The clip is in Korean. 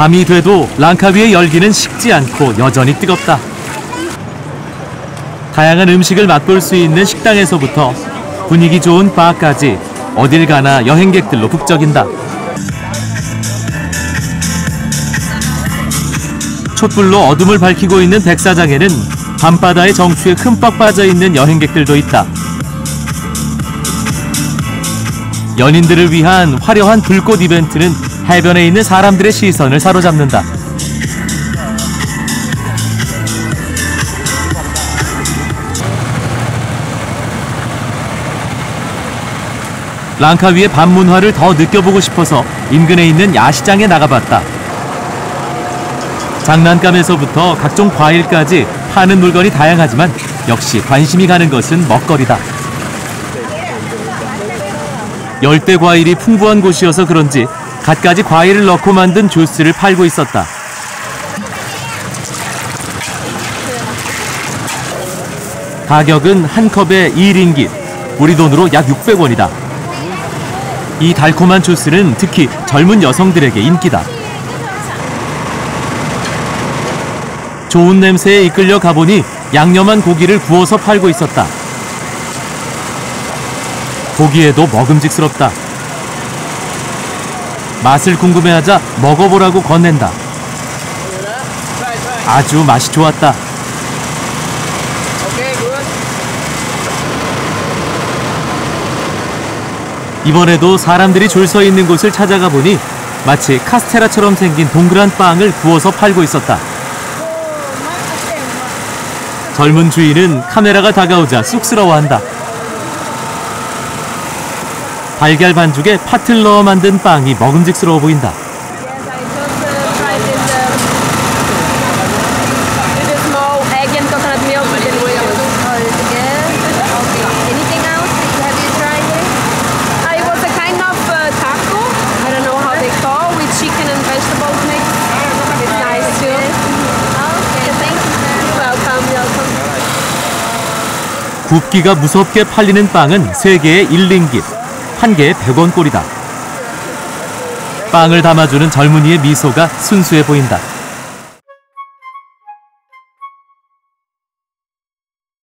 밤이 돼도 랑카 위의 열기는 식지 않고 여전히 뜨겁다. 다양한 음식을 맛볼 수 있는 식당에서부터 분위기 좋은 바까지 어딜 가나 여행객들로 북적인다. 촛불로 어둠을 밝히고 있는 백사장에는 밤바다의 정취에 흠뻑 빠져 있는 여행객들도 있다. 연인들을 위한 화려한 불꽃 이벤트는 해변에 있는 사람들의 시선을 사로잡는다. 랑카위의 밤문화를 더 느껴보고 싶어서 인근에 있는 야시장에 나가봤다. 장난감에서부터 각종 과일까지 파는 물건이 다양하지만 역시 관심이 가는 것은 먹거리다. 열대 과일이 풍부한 곳이어서 그런지 갖가지 과일을 넣고 만든 주스를 팔고 있었다. 가격은 한 컵에 1링깃, 우리 돈으로 약 600원이다. 이 달콤한 주스는 특히 젊은 여성들에게 인기다. 좋은 냄새에 이끌려 가보니 양념한 고기를 구워서 팔고 있었다. 보기에도 먹음직스럽다. 맛을 궁금해하자 먹어보라고 건넨다. 아주 맛이 좋았다. 이번에도 사람들이 줄 서 있는 곳을 찾아가 보니 마치 카스테라처럼 생긴 동그란 빵을 구워서 팔고 있었다. 젊은 주인은 카메라가 다가오자 쑥스러워한다. 달걀 반죽에 팥을 넣어 만든 빵이 먹음직스러워 보인다. Uh. Oh? Uh, uh. 굽기가 무섭게 팔리는 빵은 3개에 1링깃, 한 개에 100원 꼴이다. 빵을 담아주는 젊은이의 미소가 순수해 보인다.